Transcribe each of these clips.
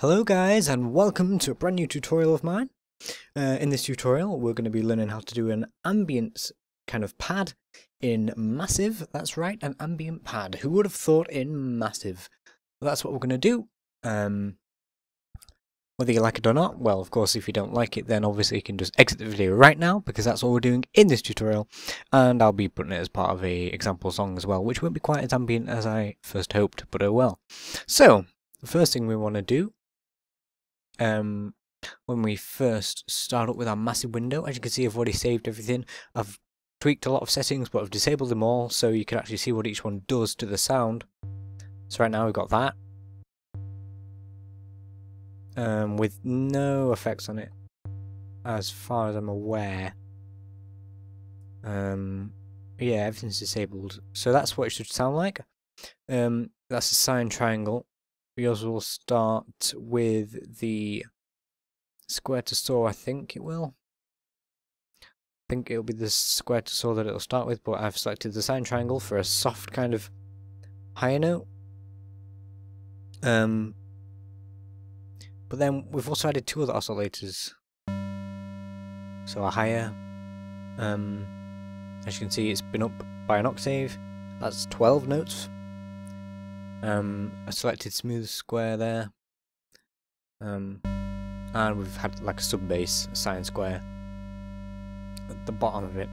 Hello guys and welcome to a brand new tutorial of mine. Uh, in this tutorial we're going to be learning how to do an ambience kind of pad in Massive. That's right, an ambient pad. Who would have thought in Massive? That's what we're going to do. Um, whether you like it or not, well of course if you don't like it then obviously you can just exit the video right now because that's all we're doing in this tutorial and I'll be putting it as part of a example song as well which won't be quite as ambient as I first hoped but oh well. So the first thing we want to do um, when we first start up with our massive window. As you can see, I've already saved everything. I've tweaked a lot of settings, but I've disabled them all so you can actually see what each one does to the sound. So right now we've got that. Um, with no effects on it, as far as I'm aware. Um, yeah, everything's disabled. So that's what it should sound like. Um, that's a sine triangle we will start with the square to saw, I think it will. I think it'll be the square to saw that it'll start with, but I've selected the sine triangle for a soft kind of higher note. Um, but then we've also added two other oscillators. So a higher, um, as you can see it's been up by an octave, that's 12 notes um, I selected smooth square there. Um, and we've had like a sub bass, sine square at the bottom of it.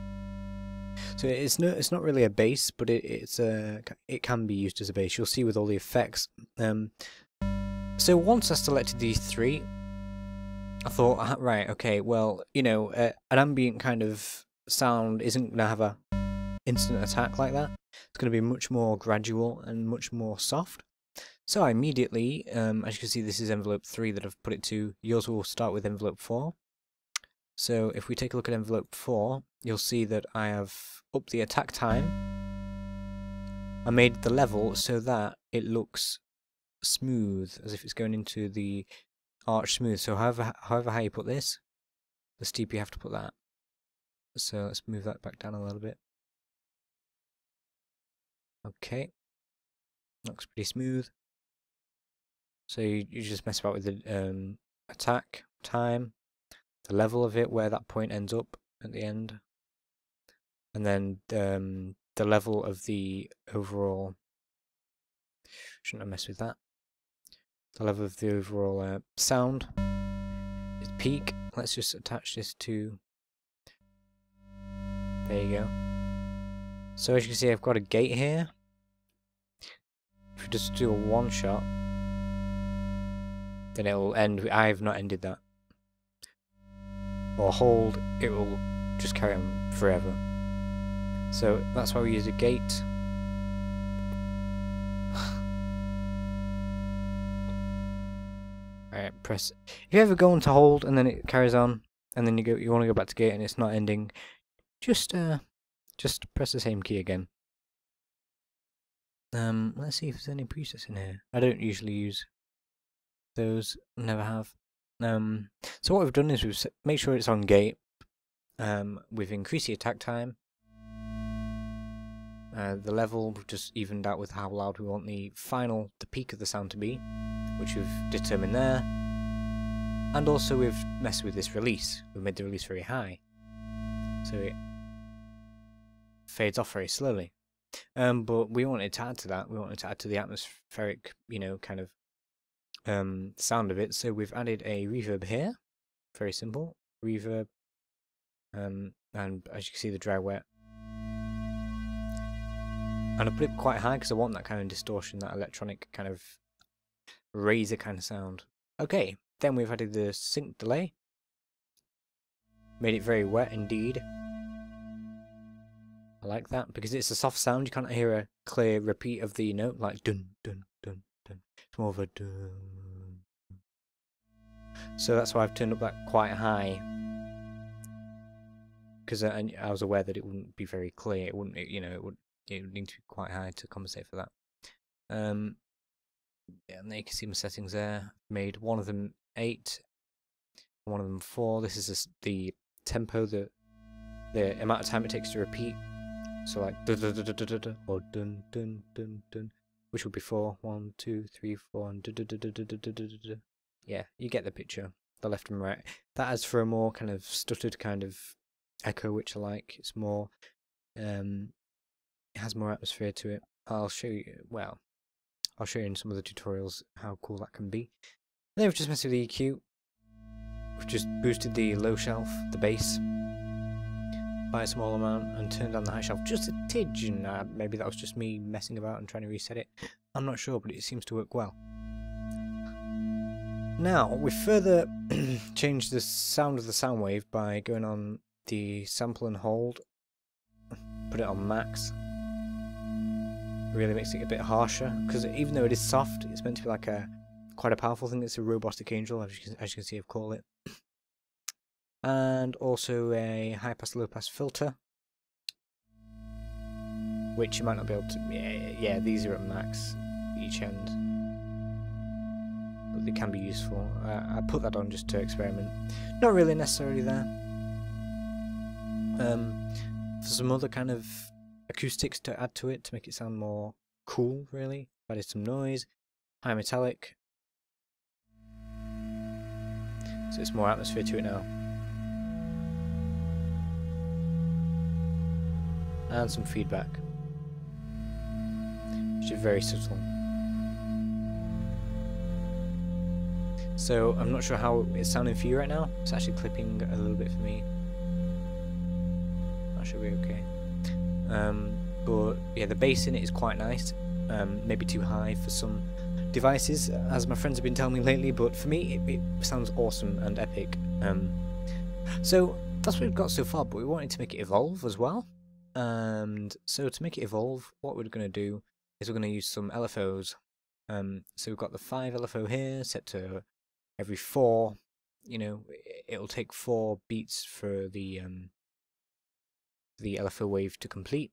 So it's no, it's not really a bass, but it, it's a, it can be used as a bass. You'll see with all the effects. Um, so once I selected these three, I thought, ah, right, okay, well, you know, uh, an ambient kind of sound isn't gonna have a instant attack like that. It's going to be much more gradual and much more soft. So I immediately, um, as you can see, this is envelope 3 that I've put it to. Yours will start with envelope 4. So if we take a look at envelope 4, you'll see that I have upped the attack time. I made the level so that it looks smooth, as if it's going into the arch smooth. So however, however high you put this, the steeper you have to put that. So let's move that back down a little bit. Okay. Looks pretty smooth. So you, you just mess about with the um, attack time, the level of it, where that point ends up at the end, and then um, the level of the overall. Shouldn't have messed with that. The level of the overall uh, sound is peak. Let's just attach this to. There you go. So as you can see, I've got a gate here. If we just do a one shot, then it will end. I've not ended that. Or hold, it will just carry on forever. So that's why we use a gate. Alright, press. If you ever go on to hold and then it carries on, and then you go, you want to go back to gate and it's not ending, just uh, just press the same key again. Um, let's see if there's any presets in here. I don't usually use those, never have. Um, so what we've done is we've made sure it's on gate. Um, we've increased the attack time. Uh, the level we've just evened out with how loud we want the final, the peak of the sound to be, which we've determined there. And also we've messed with this release. We've made the release very high. So it fades off very slowly. Um, but we wanted to add to that. We wanted to add to the atmospheric, you know, kind of um, sound of it. So we've added a reverb here. Very simple. Reverb. Um, and as you can see, the dry wet. And I put it quite high because I want that kind of distortion, that electronic kind of razor kind of sound. Okay, then we've added the sync delay. Made it very wet indeed. I like that because it's a soft sound. You can't hear a clear repeat of the note like dun dun dun dun. It's more of a dun. So that's why I've turned up that quite high because I, I, was aware that it wouldn't be very clear. It wouldn't, you know, it would it would need to be quite high to compensate for that. Um, yeah, and you can see my settings there. Made one of them eight, one of them four. This is the tempo, the the amount of time it takes to repeat so like or dun dun dun dun, which would be four, one, two, three, four, and yeah, you get the picture. The left and right. That has for a more kind of stuttered kind of echo, which I like. It's more, um, it has more atmosphere to it. I'll show you. Well, I'll show you in some of the tutorials how cool that can be. And then we've just messed with the EQ. We've just boosted the low shelf, the bass, by a small amount and turned down the high shelf just a tidge and uh, maybe that was just me messing about and trying to reset it. I'm not sure but it seems to work well. Now, we further changed the sound of the sound wave by going on the sample and hold, put it on max, really makes it a bit harsher, because even though it is soft, it's meant to be like a quite a powerful thing, it's a robotic angel, as you can, as you can see I've called it. And also a high pass low pass filter, which you might not be able to, yeah, yeah these are at max each end but they can be useful. Uh, I put that on just to experiment. Not really necessarily there. Um, for some other kind of acoustics to add to it to make it sound more cool, really. Added some noise, high metallic. So it's more atmosphere to it now. And some feedback. Which is very subtle. So I'm not sure how it's sounding for you right now. It's actually clipping a little bit for me. That should be okay. Um, but yeah, the bass in it is quite nice. Um, maybe too high for some devices, as my friends have been telling me lately. But for me, it, it sounds awesome and epic. Um, so that's what we've got so far. But we wanted to make it evolve as well. And so to make it evolve, what we're going to do is we're going to use some LFOs. Um, so we've got the 5 LFO here set to every four, you know, it'll take four beats for the um, the LFO wave to complete.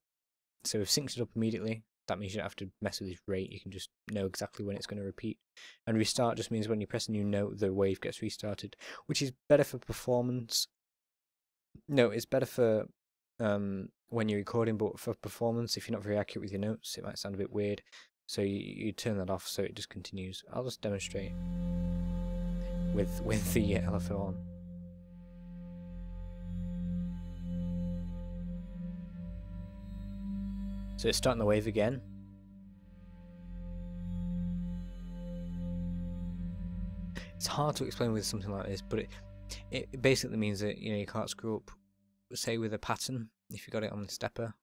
So we've synced it up immediately. That means you don't have to mess with this rate. You can just know exactly when it's going to repeat. And restart just means when you press a new note, the wave gets restarted, which is better for performance. No, it's better for um, when you're recording, but for performance, if you're not very accurate with your notes, it might sound a bit weird. So you, you turn that off so it just continues. I'll just demonstrate with with the LFO on. So it's starting the wave again. It's hard to explain with something like this, but it it basically means that you know you can't screw up, say with a pattern if you got it on the stepper.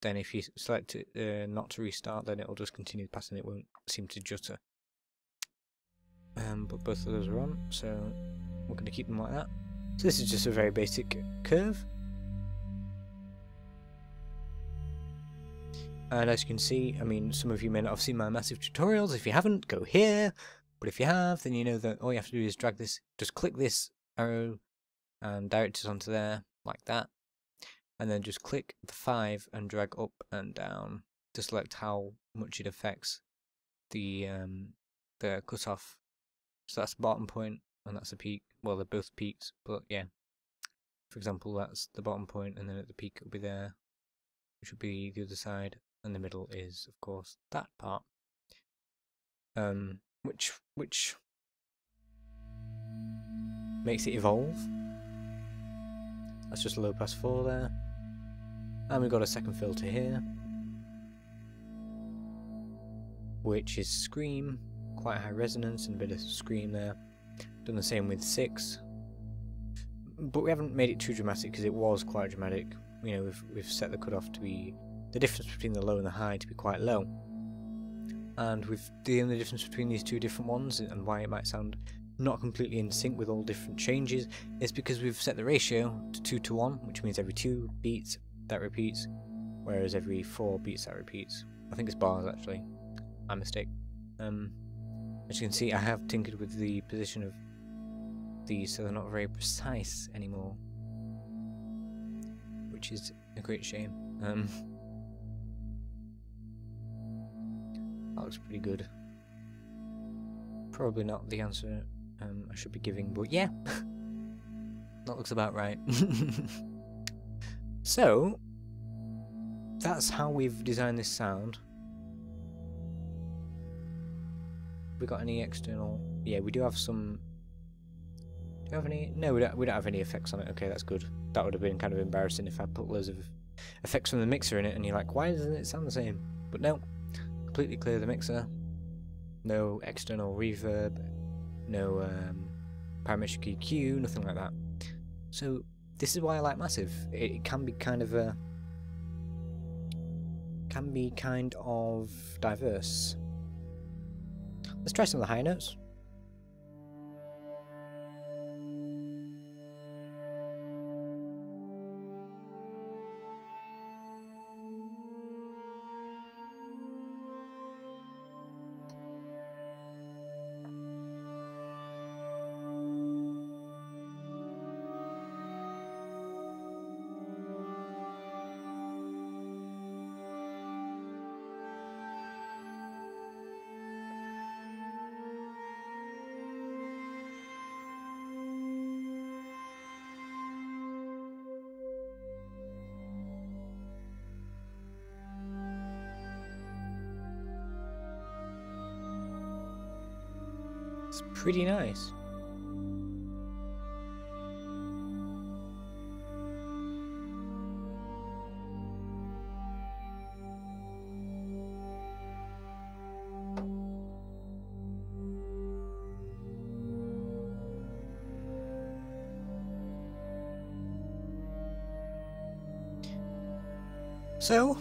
Then if you select it uh, not to restart, then it'll just continue the pattern. It won't seem to jutter. Um, but both of those are on, so we're going to keep them like that. So this is just a very basic curve. And as you can see, I mean, some of you may not have seen my massive tutorials. If you haven't, go here. But if you have, then you know that all you have to do is drag this, just click this arrow and direct it onto there, like that. And then just click the 5 and drag up and down to select how much it affects the um, the cutoff so that's the bottom point and that's a peak. Well, they're both peaks, but yeah. For example, that's the bottom point and then at the peak it'll be there, which will be the other side, and the middle is, of course, that part. Um, which, which makes it evolve. That's just a low pass 4 there. And we've got a second filter here, which is Scream quite high resonance and a bit of scream there. Done the same with 6. But we haven't made it too dramatic because it was quite dramatic. You know, we've, we've set the cutoff to be the difference between the low and the high to be quite low. And with the only difference between these two different ones and why it might sound not completely in sync with all different changes is because we've set the ratio to 2 to 1, which means every 2 beats that repeats, whereas every 4 beats that repeats. I think it's bars actually. My mistake. Um, as you can see, I have tinkered with the position of these so they're not very precise anymore. Which is a great shame. Um, that looks pretty good. Probably not the answer um, I should be giving, but yeah. that looks about right. so, that's how we've designed this sound. we got any external... Yeah, we do have some Do you have any? No, we don't, we don't have any effects on it. Okay, that's good. That would have been kind of embarrassing if I put loads of effects from the mixer in it and you're like, why doesn't it sound the same? But no, completely clear the mixer. No external reverb, no um, parametric EQ, nothing like that. So this is why I like Massive. It can be kind of a can be kind of diverse. Let's try some of the high notes. It's pretty nice. So,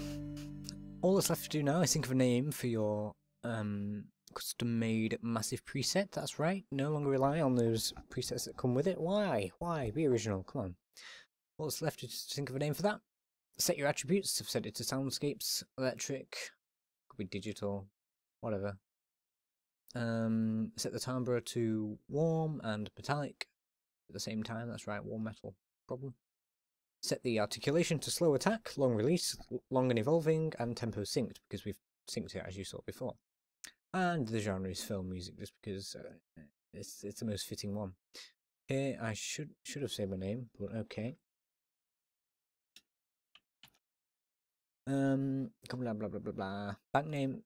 all that's left to do now is think of a name for your um, custom-made massive preset, that's right. No longer rely on those presets that come with it. Why? Why? Be original, come on. What's left is to think of a name for that. Set your attributes, I've set it to soundscapes, electric, could be digital, whatever. Um, set the timbre to warm and metallic at the same time, that's right, warm metal, problem. Set the articulation to slow attack, long release, long and evolving, and tempo synced, because we've synced it as you saw before and the genre is film music just because uh, it's it's the most fitting one. Here I should should have said my name, but okay. Um, blah blah blah blah blah. Bank name,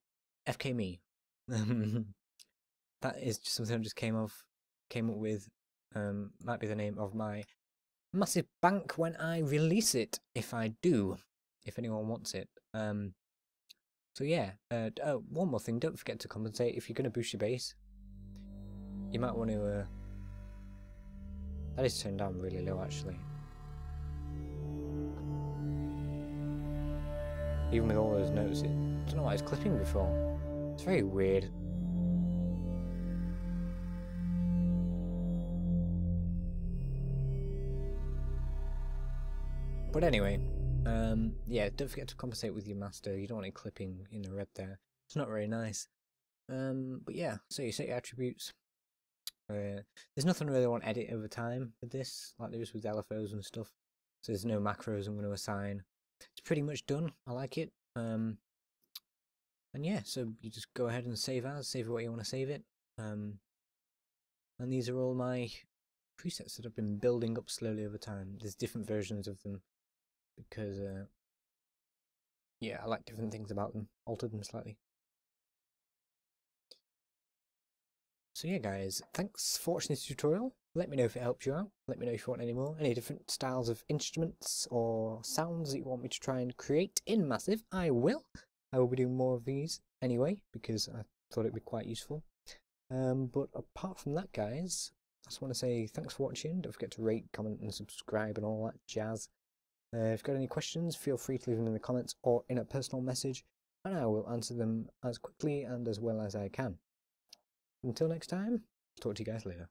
FK me. that is just something I just came off, came up with. Um, might be the name of my massive bank when I release it, if I do, if anyone wants it. Um, so yeah, uh, oh, one more thing, don't forget to compensate if you're going to boost your bass. You might want to... Uh, that is turned down really low actually. Even with all those notes, it, I don't know why it's clipping before. It's very weird. But anyway, um, yeah, don't forget to compensate with your master. You don't want it clipping in the red there. It's not very nice. Um, but yeah, so you set your attributes. Uh, there's nothing really I want to edit over time with this, like there is with LFOs and stuff. So there's no macros I'm going to assign. It's pretty much done. I like it. Um, and yeah, so you just go ahead and save as, save what you want to save it. Um, and these are all my presets that I've been building up slowly over time. There's different versions of them because uh, yeah, I like different things about them, altered them slightly. So yeah guys, thanks for watching this tutorial. Let me know if it helped you out. Let me know if you want any more, any different styles of instruments or sounds that you want me to try and create in Massive. I will. I will be doing more of these anyway, because I thought it'd be quite useful. Um, but apart from that guys, I just want to say thanks for watching. Don't forget to rate, comment and subscribe and all that jazz. Uh, if you've got any questions, feel free to leave them in the comments or in a personal message, and I will answer them as quickly and as well as I can. Until next time, talk to you guys later.